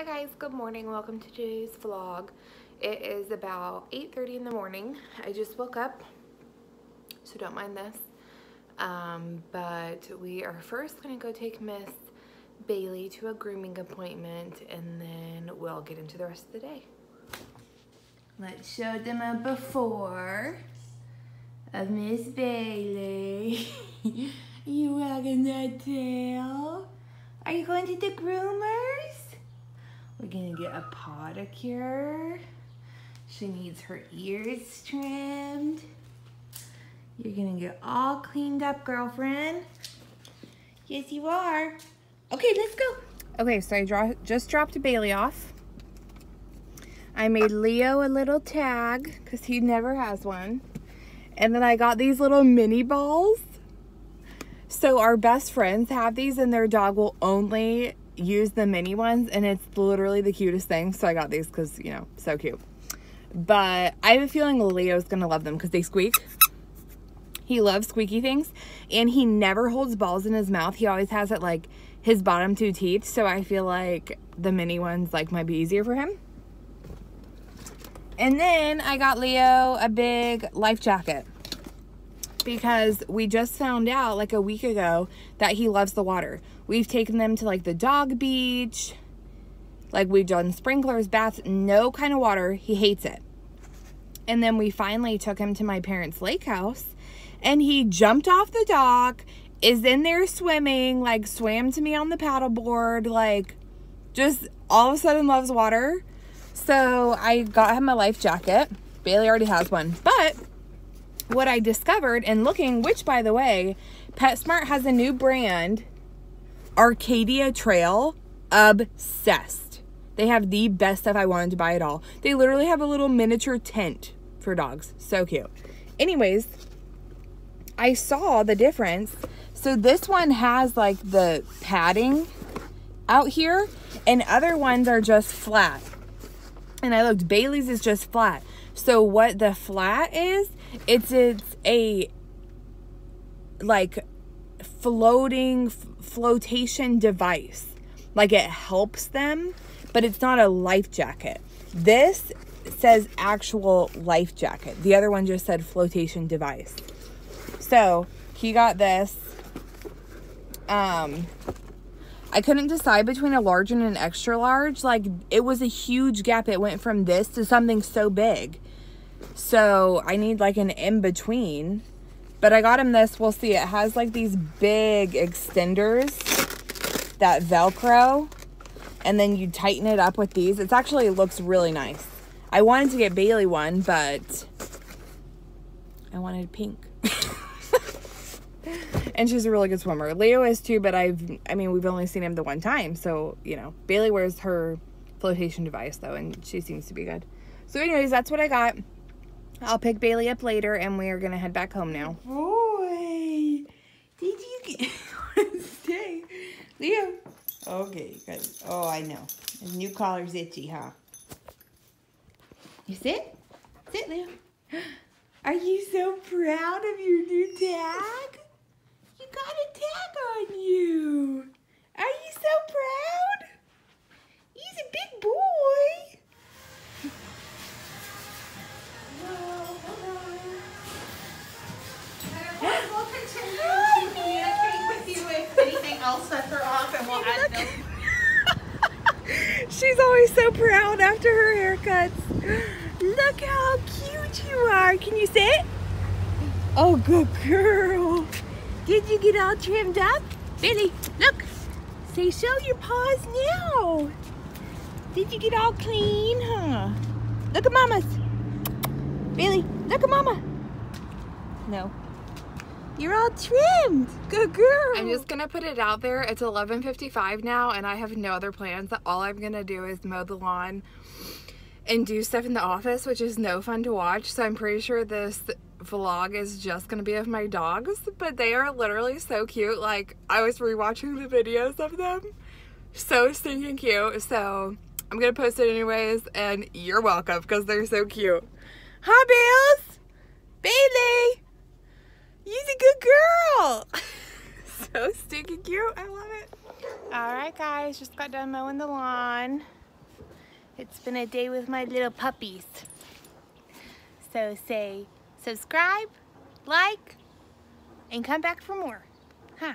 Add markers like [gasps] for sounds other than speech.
Hi guys, good morning. Welcome to today's vlog. It is about 8.30 in the morning. I just woke up, so don't mind this. Um, but we are first going to go take Miss Bailey to a grooming appointment and then we'll get into the rest of the day. Let's show them a before of Miss Bailey. [laughs] you wagging that tail? Are you going to the groomers? We're gonna get a pedicure. She needs her ears trimmed. You're gonna get all cleaned up, girlfriend. Yes, you are. Okay, let's go. Okay, so I draw, just dropped Bailey off. I made Leo a little tag because he never has one. And then I got these little mini balls. So our best friends have these and their dog will only use the mini ones and it's literally the cutest thing. So I got these because, you know, so cute. But I have a feeling Leo's going to love them because they squeak. He loves squeaky things and he never holds balls in his mouth. He always has it like his bottom two teeth. So I feel like the mini ones like might be easier for him. And then I got Leo a big life jacket because we just found out like a week ago that he loves the water. We've taken them to like the dog beach, like we've done sprinklers, baths, no kind of water. He hates it. And then we finally took him to my parents' lake house and he jumped off the dock, is in there swimming, like swam to me on the paddleboard, like just all of a sudden loves water. So I got him a life jacket. Bailey already has one, but what I discovered in looking, which by the way, PetSmart has a new brand, Arcadia Trail, obsessed. They have the best stuff I wanted to buy at all. They literally have a little miniature tent for dogs. So cute. Anyways, I saw the difference. So this one has like the padding out here and other ones are just flat. And I looked, Bailey's is just flat. So what the flat is, it's it's a like floating flotation device. Like it helps them, but it's not a life jacket. This says actual life jacket. The other one just said flotation device. So he got this. Um, I couldn't decide between a large and an extra large. Like it was a huge gap. It went from this to something so big. So I need like an in between. But I got him this. We'll see. It has like these big extenders that Velcro. And then you tighten it up with these. It's actually it looks really nice. I wanted to get Bailey one, but I wanted pink. [laughs] and she's a really good swimmer. Leo is too, but I've, I mean, we've only seen him the one time. So, you know, Bailey wears her flotation device though, and she seems to be good. So anyways, that's what I got. I'll pick Bailey up later and we are to head back home now. Boy, did you get, [laughs] stay? Leo. Okay, good. Oh, I know. His new collar's itchy, huh? You sit? Sit, Leo. [gasps] Are you so proud of your new tag? You got a tag on you. Are you so proud? He's a big boy. We'll continue to communicate with you if anything else sets her off and we'll add. She's always so proud after her haircuts. Look how cute you are. Can you sit? Oh, good girl. Did you get all trimmed up? Billy, look. Say, show your paws now. Did you get all clean, huh? Look at mama's. Billy, look at mama. No. You're all trimmed. Good girl. I'm just gonna put it out there. It's 11:55 now, and I have no other plans. All I'm gonna do is mow the lawn and do stuff in the office, which is no fun to watch. So I'm pretty sure this vlog is just gonna be of my dogs, but they are literally so cute. Like I was rewatching the videos of them, so stinking cute. So I'm gonna post it anyways, and you're welcome because they're so cute. Hi, Bills, Bailey. You's a good girl. [laughs] so stinking cute. I love it. All right, guys, just got done mowing the lawn. It's been a day with my little puppies. So say subscribe, like, and come back for more. Huh?